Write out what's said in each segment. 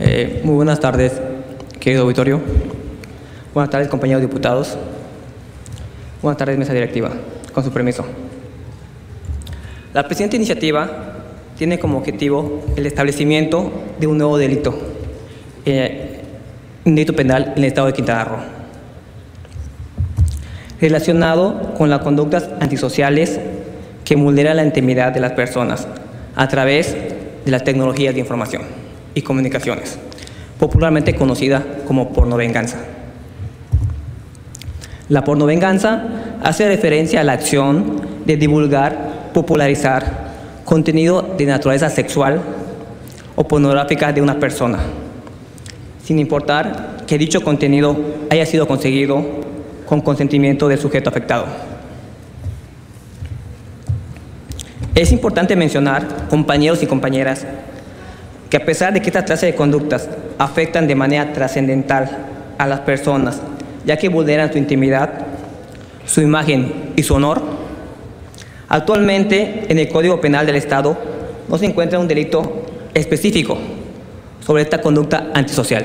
Eh, muy buenas tardes, querido auditorio. Buenas tardes, compañeros diputados. Buenas tardes, mesa directiva. Con su permiso. La presente iniciativa tiene como objetivo el establecimiento de un nuevo delito, eh, un delito penal en el estado de Quintana Roo, relacionado con las conductas antisociales que vulneran la intimidad de las personas a través de las tecnologías de información y comunicaciones, popularmente conocida como pornovenganza. La pornovenganza hace referencia a la acción de divulgar, popularizar contenido de naturaleza sexual o pornográfica de una persona, sin importar que dicho contenido haya sido conseguido con consentimiento del sujeto afectado. Es importante mencionar, compañeros y compañeras, que a pesar de que esta clase de conductas afectan de manera trascendental a las personas, ya que vulneran su intimidad, su imagen y su honor, actualmente en el Código Penal del Estado no se encuentra un delito específico sobre esta conducta antisocial.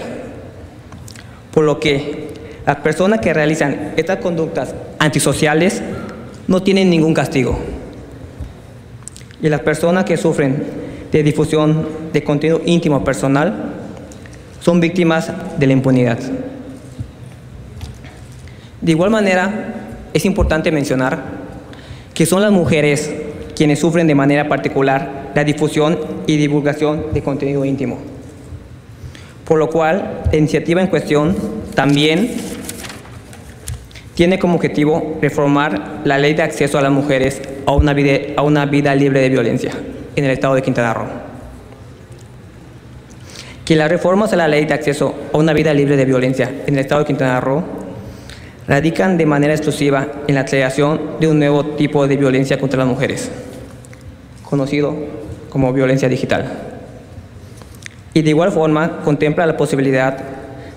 Por lo que las personas que realizan estas conductas antisociales no tienen ningún castigo. Y las personas que sufren de difusión de contenido íntimo personal son víctimas de la impunidad. De igual manera, es importante mencionar que son las mujeres quienes sufren de manera particular la difusión y divulgación de contenido íntimo. Por lo cual, la iniciativa en cuestión también tiene como objetivo reformar la ley de acceso a las mujeres a una vida, a una vida libre de violencia en el estado de Quintana Roo. Que las reformas a la ley de acceso a una vida libre de violencia en el estado de Quintana Roo radican de manera exclusiva en la creación de un nuevo tipo de violencia contra las mujeres, conocido como violencia digital. Y de igual forma contempla la posibilidad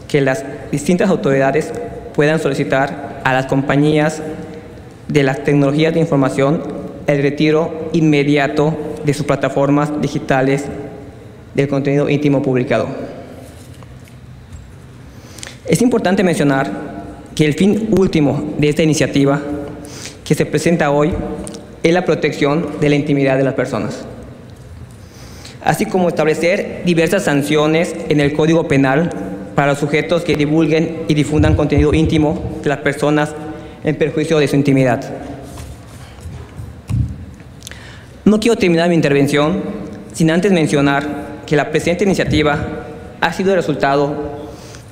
que las distintas autoridades puedan solicitar a las compañías de las tecnologías de información el retiro inmediato de sus plataformas digitales del contenido íntimo publicado. Es importante mencionar que el fin último de esta iniciativa que se presenta hoy es la protección de la intimidad de las personas, así como establecer diversas sanciones en el Código Penal para los sujetos que divulguen y difundan contenido íntimo de las personas en perjuicio de su intimidad. No quiero terminar mi intervención sin antes mencionar que la presente iniciativa ha sido el resultado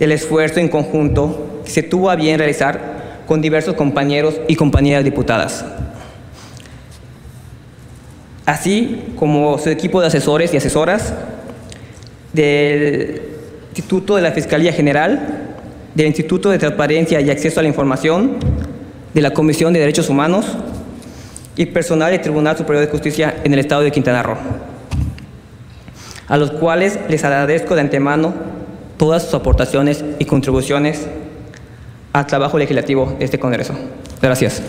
del esfuerzo en conjunto que se tuvo a bien realizar con diversos compañeros y compañeras diputadas, así como su equipo de asesores y asesoras del Instituto de la Fiscalía General, del Instituto de Transparencia y Acceso a la Información, de la Comisión de Derechos Humanos, y personal del Tribunal Superior de Justicia en el Estado de Quintana Roo, a los cuales les agradezco de antemano todas sus aportaciones y contribuciones al trabajo legislativo de este Congreso. Gracias.